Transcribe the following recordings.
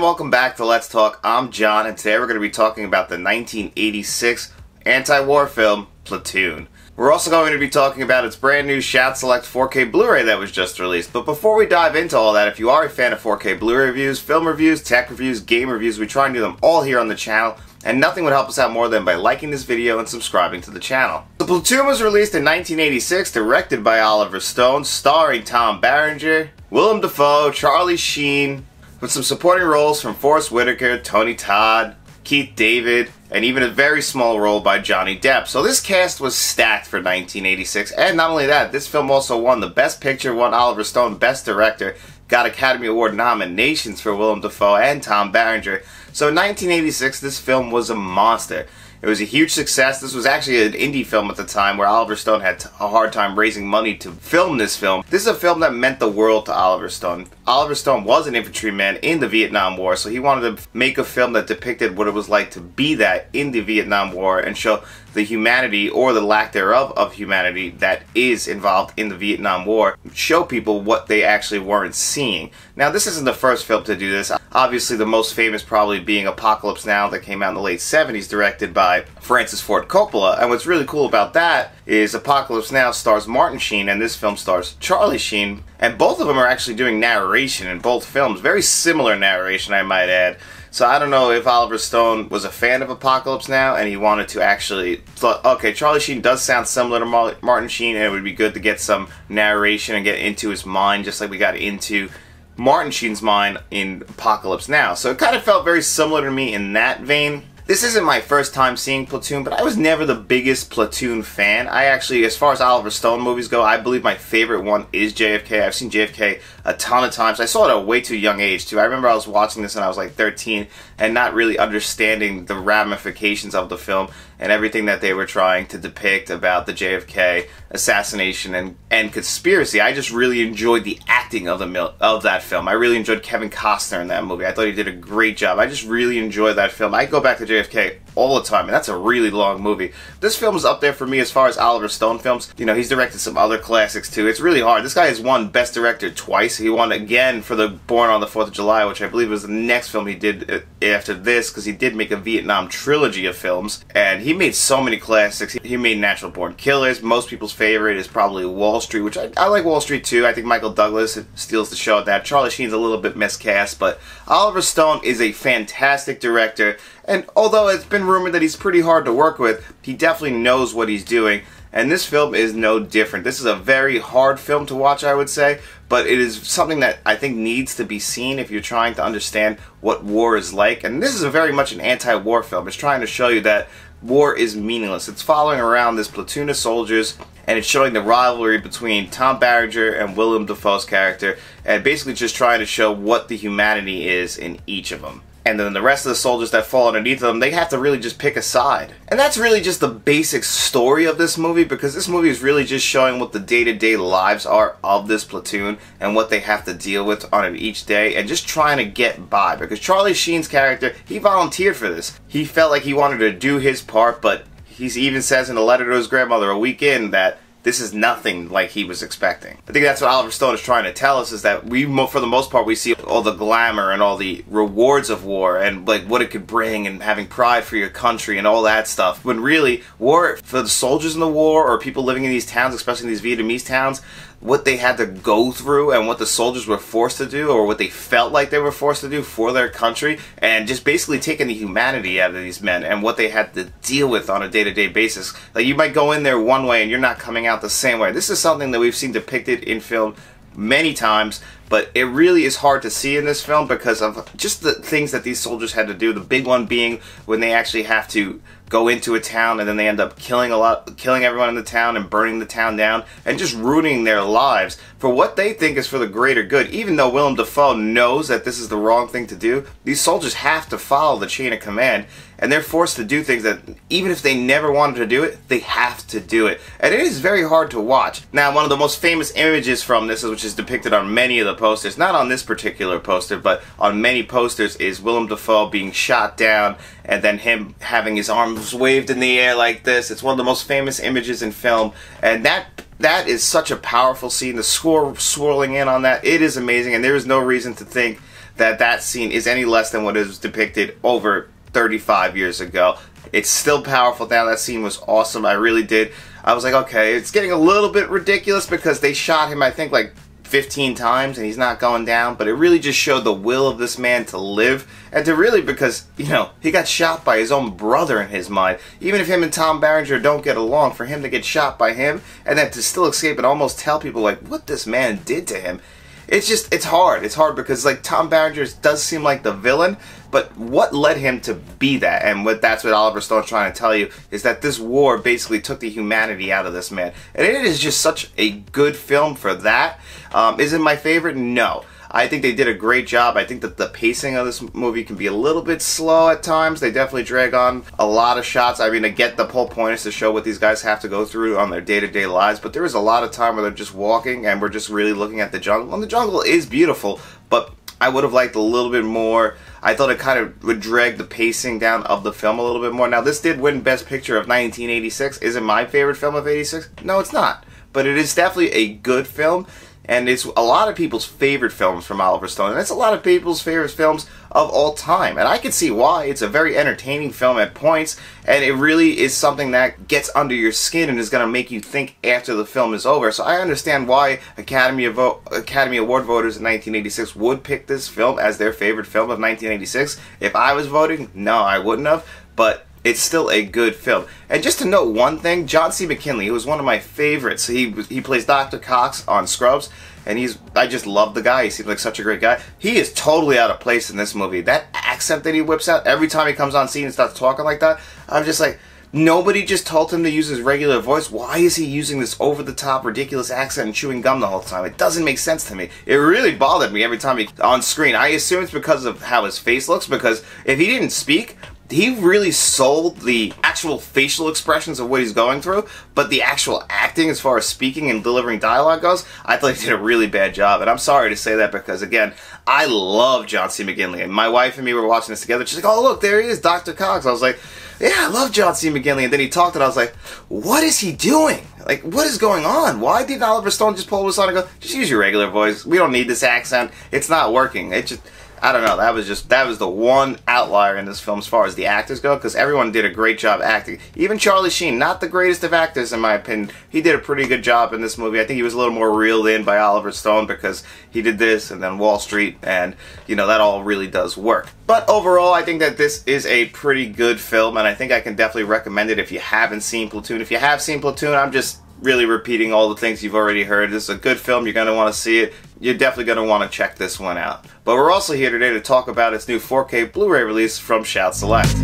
Everyone, welcome back to Let's Talk. I'm John, and today we're going to be talking about the 1986 anti-war film, Platoon. We're also going to be talking about its brand new Shout Select 4K Blu-ray that was just released. But before we dive into all that, if you are a fan of 4K Blu-ray reviews, film reviews, tech reviews, game reviews, we try and do them all here on the channel. And nothing would help us out more than by liking this video and subscribing to the channel. The Platoon was released in 1986, directed by Oliver Stone, starring Tom Berenger, Willem Dafoe, Charlie Sheen, with some supporting roles from Forest Whitaker, Tony Todd, Keith David, and even a very small role by Johnny Depp. So this cast was stacked for 1986, and not only that, this film also won the Best Picture, won Oliver Stone Best Director, got Academy Award nominations for Willem Dafoe and Tom Berenger. So in 1986, this film was a monster. It was a huge success. This was actually an indie film at the time where Oliver Stone had a hard time raising money to film this film. This is a film that meant the world to Oliver Stone. Oliver Stone was an infantryman in the Vietnam War, so he wanted to make a film that depicted what it was like to be that in the Vietnam War and show the humanity or the lack thereof of humanity that is involved in the Vietnam War. Show people what they actually weren't seeing. Now, this isn't the first film to do this. Obviously, the most famous probably being Apocalypse Now that came out in the late 70s, directed by Francis Ford Coppola. And what's really cool about that is Apocalypse Now stars Martin Sheen and this film stars Charlie Sheen. And both of them are actually doing narration in both films. Very similar narration, I might add. So I don't know if Oliver Stone was a fan of Apocalypse Now and he wanted to actually thought, okay, Charlie Sheen does sound similar to Martin Sheen, and it would be good to get some narration and get into his mind, just like we got into Martin Sheen's mind in Apocalypse Now. So it kind of felt very similar to me in that vein. This isn't my first time seeing Platoon, but I was never the biggest Platoon fan. I actually, as far as Oliver Stone movies go, I believe my favorite one is JFK. I've seen JFK a ton of times. I saw it at a way too young age, too. I remember I was watching this when I was like 13 and not really understanding the ramifications of the film and everything that they were trying to depict about the JFK assassination and, and conspiracy. I just really enjoyed the acting of the of that film. I really enjoyed Kevin Costner in that movie. I thought he did a great job. I just really enjoyed that film. I go back to JFK all the time, and that's a really long movie. This film is up there for me as far as Oliver Stone films. You know, he's directed some other classics too. It's really hard. This guy has won Best Director twice. He won again for the Born on the Fourth of July, which I believe was the next film he did uh, after this, because he did make a Vietnam trilogy of films, and he made so many classics. He made Natural Born Killers. Most people's favorite is probably Wall Street, which I, I like Wall Street too. I think Michael Douglas steals the show at that. Charlie Sheen's a little bit miscast, but Oliver Stone is a fantastic director and although it's been rumored that he's pretty hard to work with, he definitely knows what he's doing. And this film is no different. This is a very hard film to watch, I would say, but it is something that I think needs to be seen if you're trying to understand what war is like. And this is a very much an anti-war film. It's trying to show you that war is meaningless. It's following around this platoon of soldiers and it's showing the rivalry between Tom Berenger and Willem Dafoe's character and basically just trying to show what the humanity is in each of them and then the rest of the soldiers that fall underneath them, they have to really just pick a side. And that's really just the basic story of this movie because this movie is really just showing what the day-to-day lives are of this platoon and what they have to deal with on each day and just trying to get by because Charlie Sheen's character, he volunteered for this. He felt like he wanted to do his part, but he even says in a letter to his grandmother a week in that this is nothing like he was expecting. I think that's what Oliver Stone is trying to tell us is that we, for the most part, we see all the glamour and all the rewards of war and like what it could bring and having pride for your country and all that stuff. When really, war for the soldiers in the war or people living in these towns, especially in these Vietnamese towns, what they had to go through and what the soldiers were forced to do or what they felt like they were forced to do for their country and just basically taking the humanity out of these men and what they had to deal with on a day-to-day basis like you might go in there one way and you're not coming out the same way. This is something that we've seen depicted in film many times but it really is hard to see in this film because of just the things that these soldiers had to do. The big one being when they actually have to go into a town and then they end up killing a lot killing everyone in the town and burning the town down and just ruining their lives. For what they think is for the greater good even though Willem Dafoe knows that this is the wrong thing to do these soldiers have to follow the chain of command and they're forced to do things that even if they never wanted to do it they have to do it. And it is very hard to watch. Now one of the most famous images from this which is depicted on many of the posters. Not on this particular poster but on many posters is Willem Dafoe being shot down and then him having his arms waved in the air like this. It's one of the most famous images in film, and that that is such a powerful scene. The score swirling in on that, it is amazing, and there is no reason to think that that scene is any less than what is depicted over 35 years ago. It's still powerful now. That scene was awesome. I really did. I was like, okay, it's getting a little bit ridiculous because they shot him, I think, like 15 times and he's not going down, but it really just showed the will of this man to live and to really because, you know, he got shot by his own brother in his mind. Even if him and Tom Berenger don't get along, for him to get shot by him and then to still escape and almost tell people like what this man did to him it's just it's hard. It's hard because like Tom Berenger does seem like the villain, but what led him to be that? And what that's what Oliver Stone's trying to tell you is that this war basically took the humanity out of this man, and it is just such a good film for that. Um, is it my favorite? No. I think they did a great job. I think that the pacing of this movie can be a little bit slow at times. They definitely drag on a lot of shots. I mean, I get the whole point is to show what these guys have to go through on their day to day lives, but there is a lot of time where they're just walking and we're just really looking at the jungle. And the jungle is beautiful, but I would have liked a little bit more. I thought it kind of would drag the pacing down of the film a little bit more. Now, this did win Best Picture of 1986. Is it my favorite film of 86? No, it's not. But it is definitely a good film and it's a lot of people's favorite films from Oliver Stone, and it's a lot of people's favorite films of all time. And I can see why. It's a very entertaining film at points, and it really is something that gets under your skin and is going to make you think after the film is over. So I understand why Academy of Academy Award voters in 1986 would pick this film as their favorite film of 1986. If I was voting, no, I wouldn't have. But it's still a good film. And just to note one thing, John C. McGinley, who was one of my favorites, he he plays Dr. Cox on Scrubs, and he's I just love the guy. He seems like such a great guy. He is totally out of place in this movie. That accent that he whips out every time he comes on scene and starts talking like that, I'm just like. Nobody just told him to use his regular voice. Why is he using this over the top, ridiculous accent and chewing gum the whole time? It doesn't make sense to me. It really bothered me every time he on screen. I assume it's because of how his face looks. Because if he didn't speak, he really sold the actual facial expressions of what he's going through, but the actual acting, as far as speaking and delivering dialogue goes, I thought he did a really bad job. And I'm sorry to say that because, again, I love John C. McGinley. And my wife and me were watching this together. She's like, oh, look, there he is, Dr. Cox. I was like, yeah, I love John C. McGinley. And then he talked, and I was like, what is he doing? Like, what is going on? Why did Oliver Stone just pull this on and go, just use your regular voice? We don't need this accent. It's not working. It just I don't know. That was just that was the one outlier in this film as far as the actors go, because everyone did a great job acting. Even Charlie Sheen, not the greatest of actors in my opinion, he did a pretty good job in this movie. I think he was a little more reeled in by Oliver Stone because he did this and then Wall Street, and you know that all really does work. But overall, I think that this is a pretty good film, and I think I can definitely recommend it if you haven't seen Platoon. If you have seen Platoon, I'm just really repeating all the things you've already heard. This is a good film. You're going to want to see it. You're definitely going to want to check this one out. But we're also here today to talk about its new 4K Blu-ray release from Shout Select.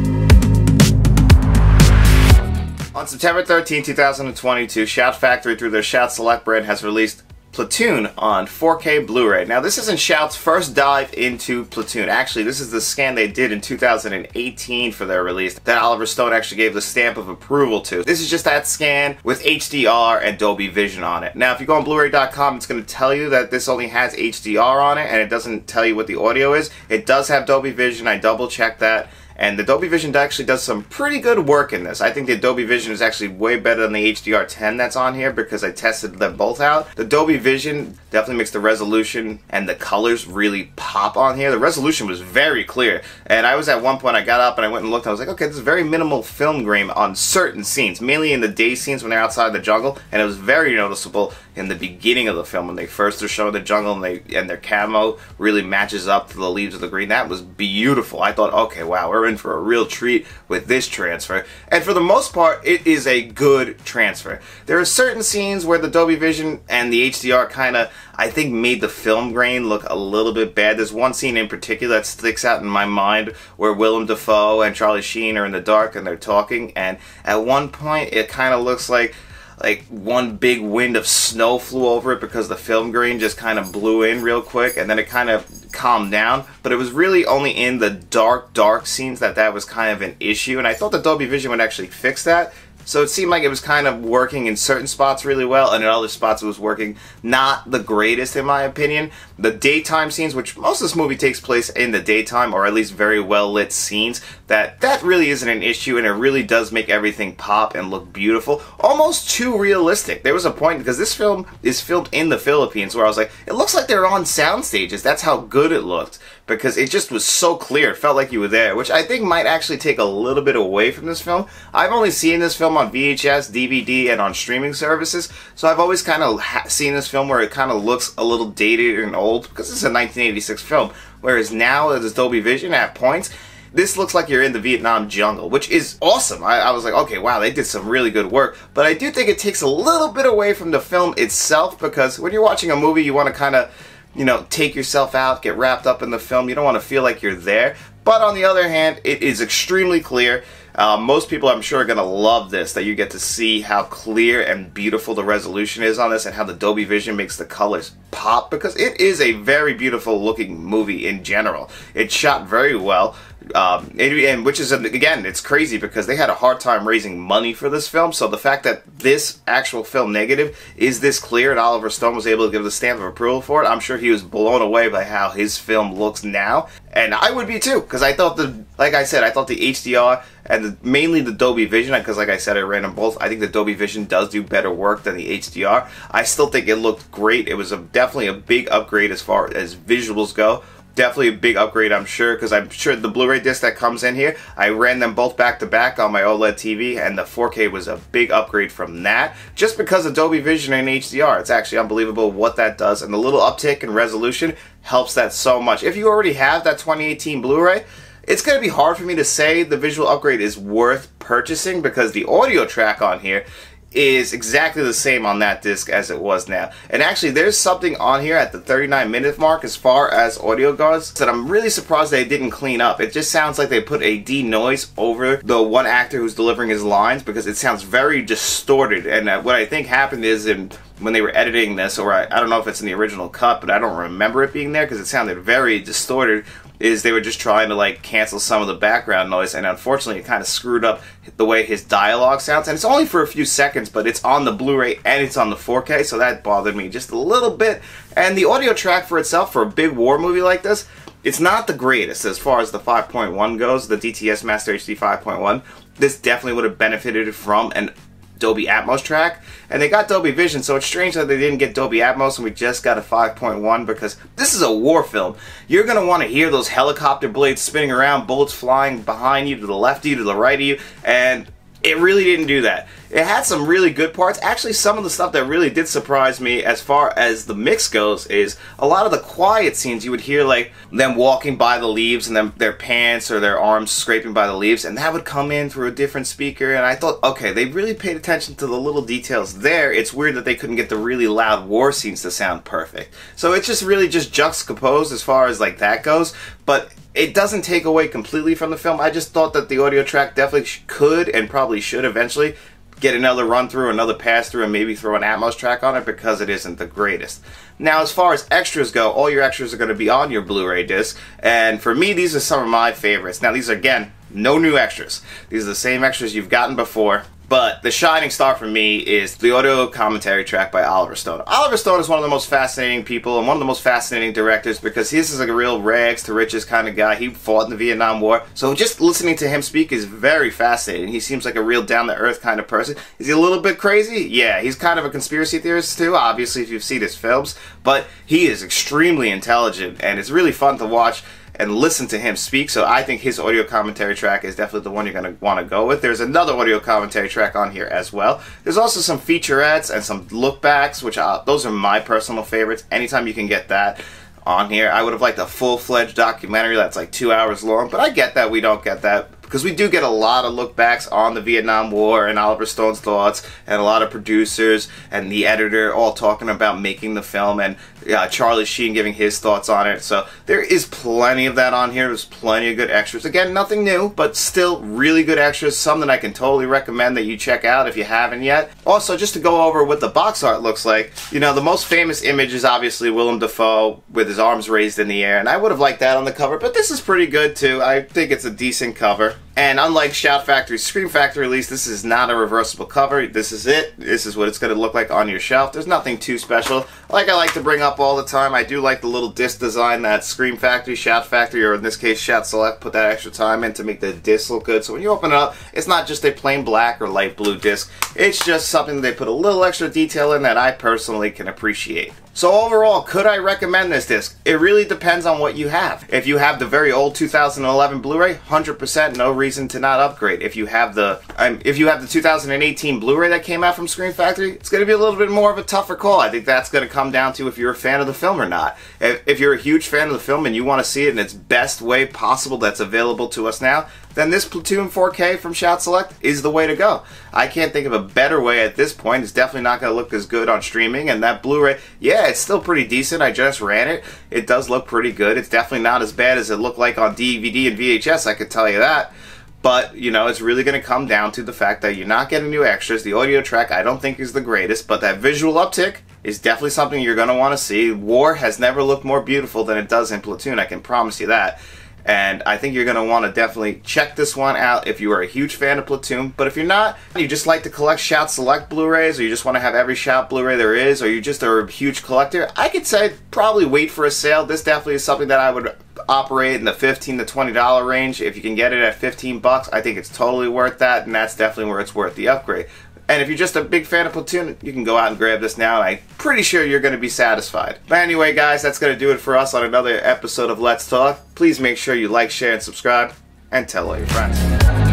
On September 13, 2022, Shout Factory through their Shout Select brand has released Platoon on 4K Blu-ray. Now this isn't Shout's first dive into Platoon. Actually, this is the scan they did in 2018 for their release that Oliver Stone actually gave the stamp of approval to. This is just that scan with HDR and Dolby Vision on it. Now if you go on Blu-ray.com, it's going to tell you that this only has HDR on it and it doesn't tell you what the audio is. It does have Dolby Vision. I double checked that. And the Dolby Vision actually does some pretty good work in this. I think the Dolby Vision is actually way better than the HDR10 that's on here because I tested them both out. The Dolby Vision definitely makes the resolution and the colors really pop on here. The resolution was very clear. And I was at one point, I got up and I went and looked. And I was like, okay, this is very minimal film grain on certain scenes, mainly in the day scenes when they're outside the jungle. And it was very noticeable in the beginning of the film when they first are showing the jungle and they and their camo really matches up to the leaves of the green. That was beautiful. I thought, okay, wow, we're in for a real treat with this transfer. And for the most part, it is a good transfer. There are certain scenes where the Dolby Vision and the HDR kind of, I think, made the film grain look a little bit bad. There's one scene in particular that sticks out in my mind where Willem Dafoe and Charlie Sheen are in the dark and they're talking, and at one point it kind of looks like like one big wind of snow flew over it because the film grain just kind of blew in real quick and then it kind of calmed down. But it was really only in the dark dark scenes that that was kind of an issue and I thought the Dolby Vision would actually fix that so it seemed like it was kind of working in certain spots really well, and in other spots it was working not the greatest in my opinion. the daytime scenes, which most of this movie takes place in the daytime, or at least very well lit scenes, that that really isn't an issue, and it really does make everything pop and look beautiful, almost too realistic. There was a point because this film is filmed in the Philippines where I was like, it looks like they're on sound stages. That's how good it looked because it just was so clear. It felt like you were there, which I think might actually take a little bit away from this film. I've only seen this film on VHS, DVD, and on streaming services, so I've always kind of seen this film where it kind of looks a little dated and old because it's a 1986 film. Whereas now, as Dolby Vision at points, this looks like you're in the Vietnam jungle, which is awesome. I, I, was like, okay, wow, they did some really good work. But I do think it takes a little bit away from the film itself because when you're watching a movie, you want to kind of, you know, take yourself out, get wrapped up in the film. You don't want to feel like you're there. But on the other hand, it is extremely clear. Uh, most people, I'm sure, are going to love this, that you get to see how clear and beautiful the resolution is on this and how the Dolby Vision makes the colors pop because it is a very beautiful looking movie in general. It's shot very well. Um, and, and, which is again, it's crazy because they had a hard time raising money for this film. So the fact that this actual film negative is this clear and Oliver Stone was able to give the stamp of approval for it, I'm sure he was blown away by how his film looks now, and I would be too because I thought the, like I said, I thought the HDR and the, mainly the Dolby Vision because, like I said, I ran them both. I think the Dolby Vision does do better work than the HDR. I still think it looked great. It was a, definitely a big upgrade as far as visuals go definitely a big upgrade, I'm sure, because I'm sure the Blu-ray disc that comes in here, I ran them both back to back on my OLED TV, and the 4K was a big upgrade from that, just because a Dolby Vision and HDR. It's actually unbelievable what that does, and the little uptick in resolution helps that so much. If you already have that 2018 Blu-ray, it's going to be hard for me to say the visual upgrade is worth purchasing because the audio track on here is exactly the same on that disc as it was now. And actually, there's something on here at the 39 minute mark as far as audio goes that I'm really surprised they didn't clean up. It just sounds like they put a denoise over the one actor who's delivering his lines because it sounds very distorted. And uh, what I think happened is in when they were editing this, or I, I don't know if it's in the original cut, but I don't remember it being there because it sounded very distorted is they were just trying to like cancel some of the background noise and unfortunately it kind of screwed up the way his dialogue sounds and it's only for a few seconds but it's on the blu-ray and it's on the 4k so that bothered me just a little bit. And the audio track for itself for a big war movie like this it's not the greatest as far as the 5.1 goes the dts master hd 5.1 this definitely would have benefited from an Dolby Atmos track, and they got Dolby Vision, so it's strange that they didn't get Dolby Atmos and we just got a 5.1 because this is a war film. You're going to want to hear those helicopter blades spinning around, bullets flying behind you, to the left of you, to the right of you, and it really didn't do that. It had some really good parts. Actually, some of the stuff that really did surprise me as far as the mix goes is a lot of the quiet scenes you would hear like them walking by the leaves and then their pants or their arms scraping by the leaves and that would come in through a different speaker and I thought, okay, they really paid attention to the little details there. It's weird that they couldn't get the really loud war scenes to sound perfect. So it's just really just juxtaposed as far as like that goes, but it doesn't take away completely from the film. I just thought that the audio track definitely could and probably should eventually get another run through, another pass through, and maybe throw an Atmos track on it because it isn't the greatest. Now, as far as extras go, all your extras are going to be on your Blu-ray disc, and for me, these are some of my favorites. Now, these are, again, no new extras. These are the same extras you've gotten before. But the shining star for me is the audio commentary track by Oliver Stone. Oliver Stone is one of the most fascinating people and one of the most fascinating directors because he's like a real rags to riches kind of guy. He fought in the Vietnam War. So just listening to him speak is very fascinating. He seems like a real down to earth kind of person. Is he a little bit crazy? Yeah, he's kind of a conspiracy theorist too, obviously, if you've seen his films. But he is extremely intelligent and it's really fun to watch and listen to him speak. So I think his audio commentary track is definitely the one you're going to want to go with. There's another audio commentary track on here as well. There's also some featurettes and some lookbacks, which uh, those are my personal favorites. Anytime you can get that on here, I would have liked a full-fledged documentary that's like two hours long, but I get that we don't get that because we do get a lot of lookbacks on the Vietnam War and Oliver Stone's thoughts, and a lot of producers and the editor all talking about making the film, and uh, Charlie Sheen giving his thoughts on it. So there is plenty of that on here. There's plenty of good extras. Again, nothing new, but still really good extras. Some that I can totally recommend that you check out if you haven't yet. Also, just to go over what the box art looks like, you know, the most famous image is obviously Willem Dafoe with his arms raised in the air, and I would have liked that on the cover, but this is pretty good too. I think it's a decent cover. And unlike Shout Factory, Scream Factory release, this is not a reversible cover. This is it. This is what it's going to look like on your shelf. There's nothing too special. Like I like to bring up all the time, I do like the little disc design that Scream Factory, Shout Factory, or in this case Shout Select put that extra time in to make the disc look good. So when you open it up, it's not just a plain black or light blue disc. It's just something they put a little extra detail in that I personally can appreciate. So overall, could I recommend this disc? It really depends on what you have. If you have the very old 2011 Blu-ray, 100% no reason to not upgrade. If you have the um, if you have the 2018 Blu-ray that came out from Scream Factory, it's going to be a little bit more of a tougher call. I think that's going to come down to if you're a fan of the film or not. If, if you're a huge fan of the film and you want to see it in its best way possible that's available to us now, then this Platoon 4K from Shout Select is the way to go. I can't think of a better way at this point. It's definitely not going to look as good on streaming. And that Blu-ray, yeah, it's still pretty decent. I just ran it. It does look pretty good. It's definitely not as bad as it looked like on DVD and VHS, I could tell you that. But, you know, it's really going to come down to the fact that you're not getting new extras. The audio track, I don't think, is the greatest, but that visual uptick is definitely something you're going to want to see. War has never looked more beautiful than it does in Platoon, I can promise you that. And I think you're going to want to definitely check this one out if you are a huge fan of Platoon. But if you're not, you just like to collect Shout Select Blu-rays, or you just want to have every Shout Blu-ray there is, or you just are a huge collector, I could say probably wait for a sale. This definitely is something that I would operate in the 15 to 20 dollar range if you can get it at 15 bucks i think it's totally worth that and that's definitely where it's worth the upgrade and if you're just a big fan of Platoon, you can go out and grab this now, and I'm pretty sure you're going to be satisfied. But anyway, guys, that's going to do it for us on another episode of Let's Talk. Please make sure you like, share, and subscribe, and tell all your friends.